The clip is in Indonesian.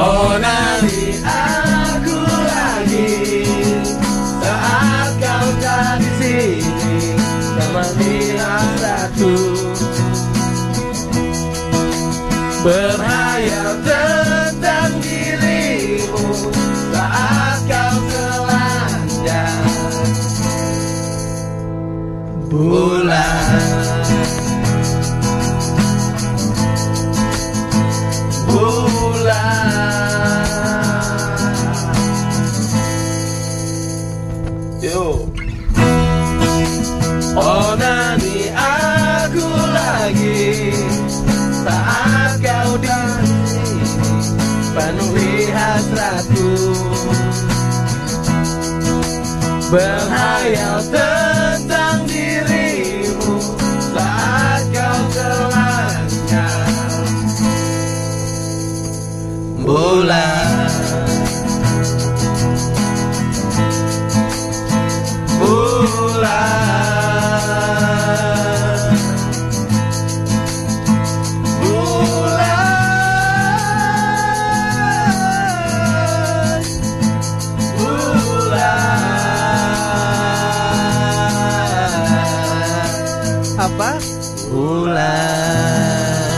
Oh nanti aku lagi. Saat kau tak di sini berhayal tentang dirimu. Saat kau telanjang. Bulan yo. Nani aku lagi. Saat kau di penuhi hasratku. Berhayal tentang dirimu. Saat kau bulan bulan apa? Bulan.